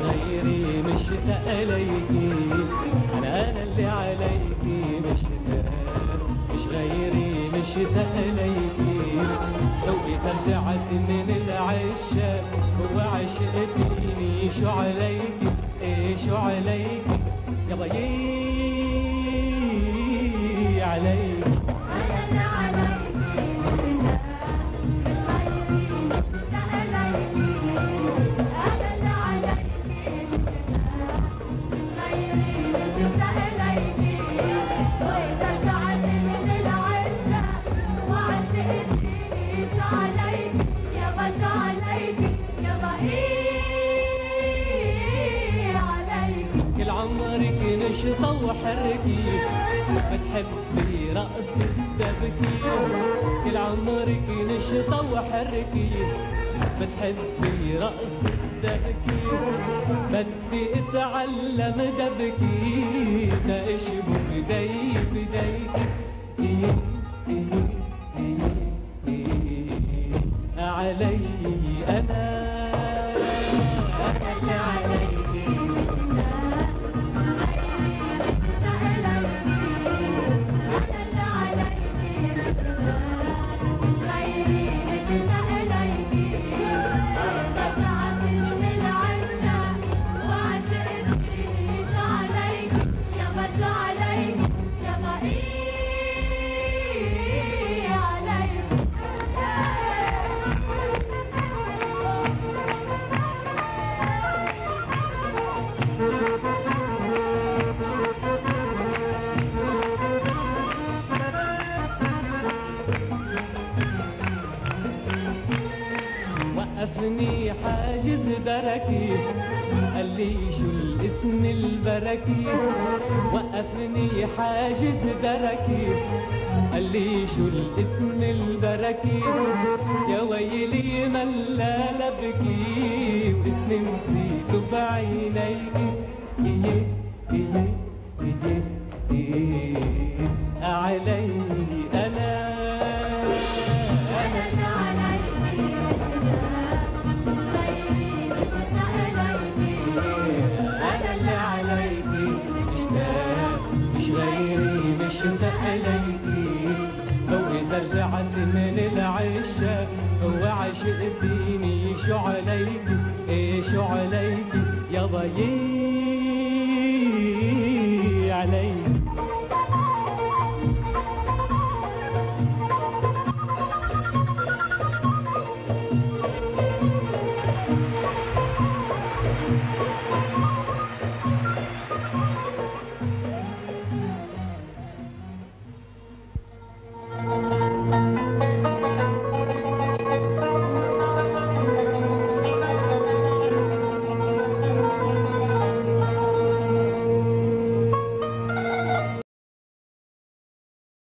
مشاعري مشتاقه ليكي أنا اللي عليكي مشتاقه مش غيري مشتاقه ليكي ذوقي فزعت من العشاق هو عشق شو عليكي إيه شو عليكي يابا نشطة وحركي بتحبي رقص تبكي كل عمرك نشطة وحركي بتحبي رقص تبكي بدي اتعلم دبكي تشبك بدي بديك حاجز بركي قال لي شو الاسم البركي؟ وقفني حاجز بركي قال لي شو الاسم البركي؟ يا ويلي ملال بكي واسمي نسيته بعينيكي إيه إيه. مشتاق إليكي لو إذا رجعت من العشاق هو فيني شو عليكي؟ إيه شو عليكي؟ يابا يي